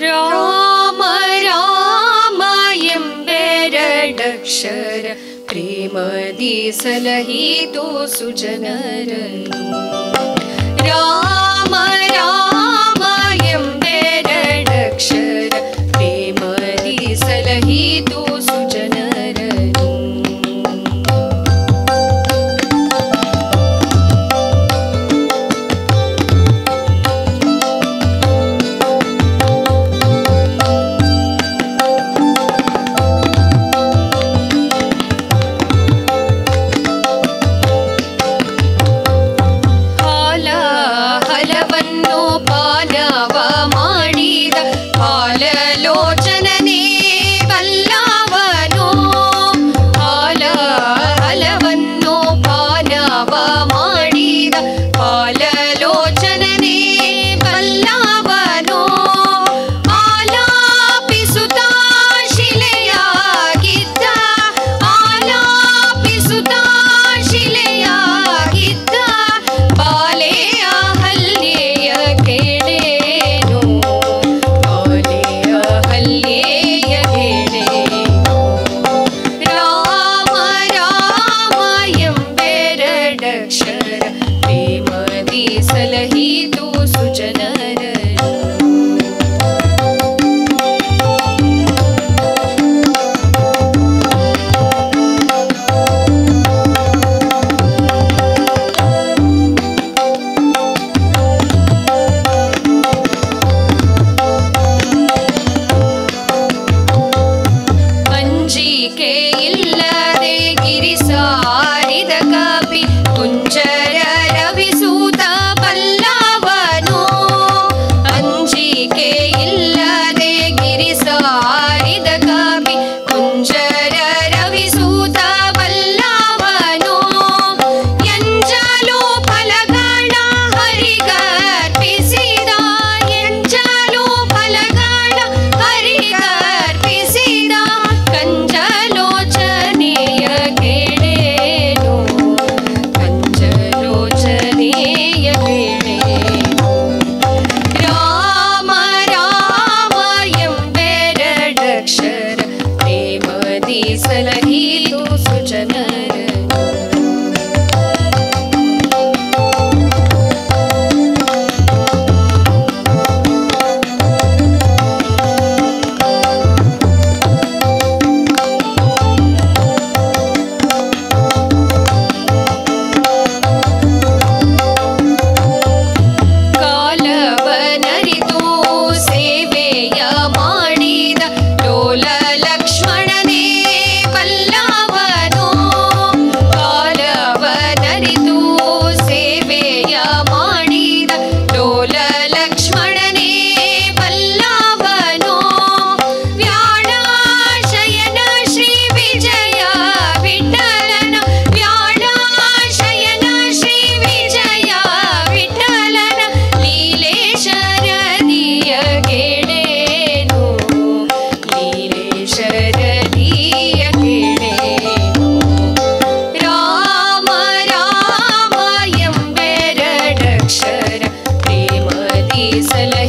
Ram Ram वैरडक्षर प्रेमदि सलहितो सुजनरनु ನವಮಾ se le